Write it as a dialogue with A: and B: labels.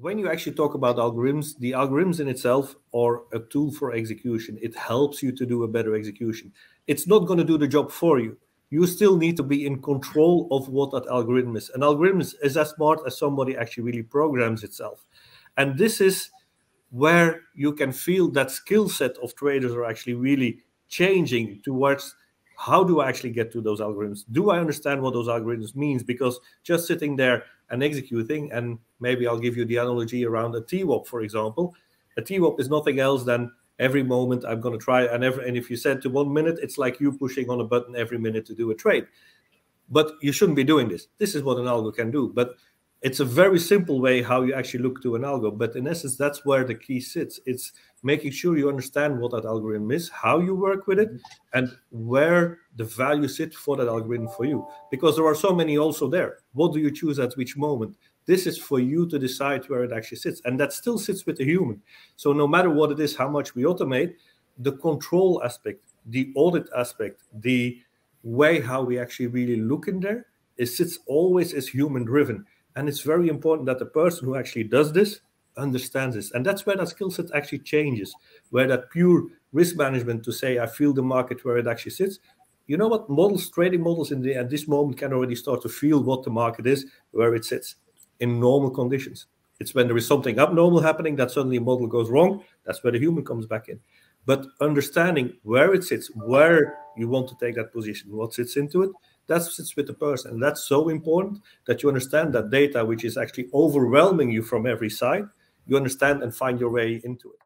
A: when you actually talk about algorithms, the algorithms in itself are a tool for execution. It helps you to do a better execution. It's not going to do the job for you. You still need to be in control of what that algorithm is. An algorithm is, is as smart as somebody actually really programs itself. And this is where you can feel that skill set of traders are actually really changing towards how do I actually get to those algorithms? Do I understand what those algorithms means? Because just sitting there and executing, and maybe I'll give you the analogy around a TWAP, for example. A TWAP is nothing else than every moment I'm going to try, and every, and if you said to one minute, it's like you pushing on a button every minute to do a trade. But you shouldn't be doing this. This is what an algo can do. But it's a very simple way how you actually look to an algo but in essence that's where the key sits. It's making sure you understand what that algorithm is how you work with it mm-hmm. and where the value sits for that algorithm for you. Because there are so many algos there. What do you choose at which moment? This is for you to decide where it actually sits and that still sits with the human. So no matter what it is how much we automate the control aspect the audit aspect the way how we actually really look in there it sits always as human driven and it's very important that the person who actually does this understands this. And that's where that skill set actually changes, where that pure risk management to say, I feel the market where it actually sits. You know what? Models, trading models in the at this moment can already start to feel what the market is, where it sits in normal conditions. It's when there is something abnormal happening that suddenly a model goes wrong. That's where the human comes back in. But understanding where it sits, where you want to take that position, what sits into it, that sits with the person. And that's so important that you understand that data, which is actually overwhelming you from every side, you understand and find your way into it.